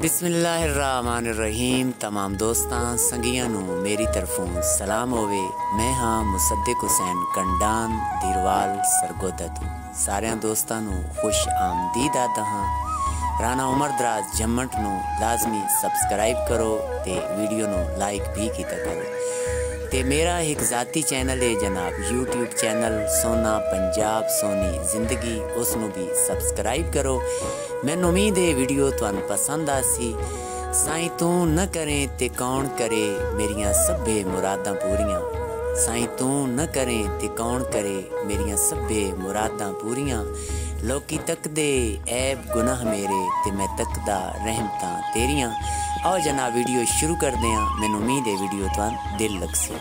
ਬਿਸਮਿਲ੍ਲਾਹਿਰਰਹਿਮਾਨਿਰਰਹੀਮ तमाम ਦੋਸਤਾਂ ਸੰਗੀਆਂ ਨੂੰ ਮੇਰੀ ਤਰਫੋਂ ਸਲਾਮ ਹੋਵੇ ਮੈਂ ਹਾਂ ਮੁਸੱਦਿਕ ਹੁਸੈਨ ਕੰਡਾਨ ਧੀਰਵਾਲ ਸਰਗੋਦਾ ਤੋਂ ਸਾਰਿਆਂ ਦੋਸਤਾਂ ਨੂੰ ਖੁਸ਼ ਆਮਦੀਦ ਆਦਾ ਹਾਂ ਰਾਣਾ ਉਮਰ ਦਰਾਜ ਜੰਮਟ ਨੂੰ ਲਾਜ਼ਮੀ ਸਬਸਕ੍ਰਾਈਬ ਕਰੋ ਤੇ ਵੀਡੀਓ ਨੂੰ ਲਾਈਕ ਵੀ ਕੀਤਾ ਕਰੋ ਤੇ ਮੇਰਾ ਇੱਕ ਜ਼ਾਤੀ ਚੈਨਲ ਹੈ ਜਨਾਬ YouTube ਚੈਨਲ ਸੋਨਾ ਪੰਜਾਬ ਸੋਨੀ ਜ਼ਿੰਦਗੀ ਉਸ ਨੂੰ ਵੀ ਸਬਸਕ੍ਰਾਈਬ ਕਰੋ। ਮੈਨੂੰ ਉਮੀਦ ਹੈ ਵੀਡੀਓ ਤੁਹਾਨੂੰ ਪਸੰਦ ਆਸੀ। ਸਾਈਂ ਤੂੰ ਨਾ ਕਰੇ ਤੇ ਕੌਣ ਕਰੇ ਮੇਰੀਆਂ ਸਭੇ ਮੁਰਾਦਾਂ ਪੂਰੀਆਂ। ਸਾਈਂ ਤੂੰ ਨਾ ਕਰੇ ਤੇ ਕੌਣ ਕਰੇ ਮੇਰੀਆਂ ਸਭੇ ਮੁਰਾਦਾਂ ਪੂਰੀਆਂ। ਲੋਕੀ ਤੱਕਦੇ, ਐਬ ਗੁਨਾਹ ਮੇਰੇ ਤੇ ਮੈਂ ਤੱਕਦਾ ਰਹਿਮਤਾਂ ਤੇਰੀਆਂ। ਆਓ ਜਨਾਬ ਵੀਡੀਓ ਸ਼ੁਰੂ ਕਰਦੇ ਹਾਂ। ਮੈਨੂੰ ਉਮੀਦ ਹੈ ਵੀਡੀਓ ਤੁਹਾਨੂੰ ਦਿਲ ਲੱਗ ਸੀ